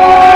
Oh!